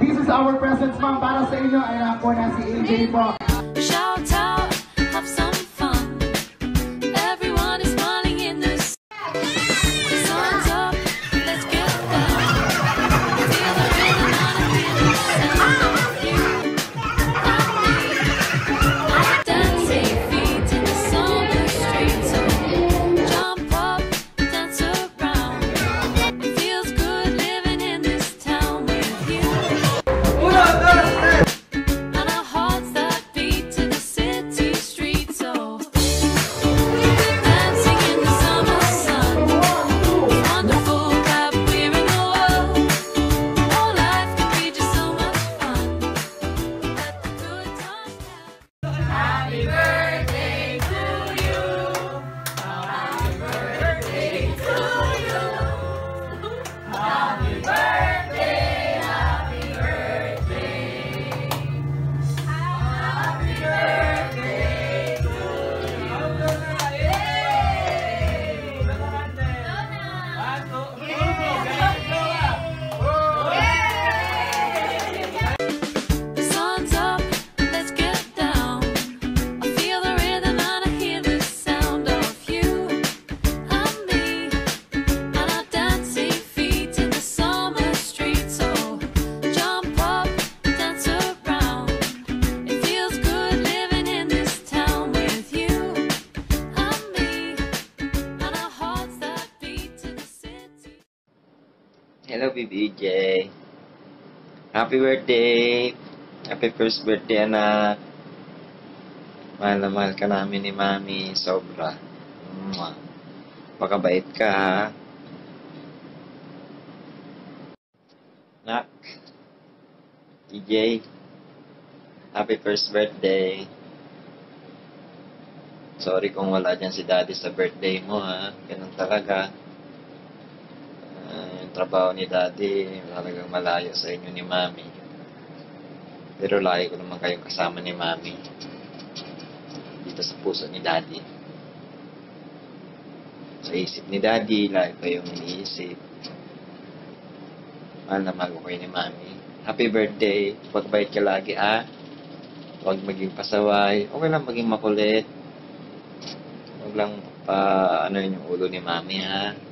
This is our presents ma'am para sa inyo. Ayan po na si AJ po. Hello, BBJ. Happy birthday. Happy first birthday, anak. Mahal na mahal ka namin ni Mami. Sobra. Mwah. Pakabait ka, ha? Nak. DJ. Happy first birthday. Sorry kung wala dyan si daddy sa birthday mo, ha? Ganun talaga yung trabaho ni daddy, talagang malayo sa inyo ni mami. Pero lagi ko naman kayong kasama ni mami dito sa puso ni daddy. Sa isip ni daddy, lagi kayong iniisip. Mahal na mahal ko kayo ni mami. Happy birthday! Pagbait ka lagi ah! Huwag maging pasaway. Okay lang maging makulit. Huwag lang pa ano yung ulo ni mami ha.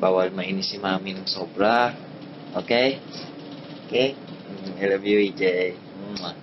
Bawal mainis si mami ng sobra. Okay? Okay? Mm, I love you, EJ. Mwah.